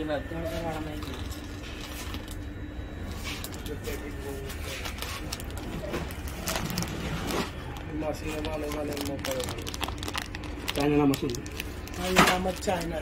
Masih mana-mana mau kalau. China na masuk. Ay, namat China.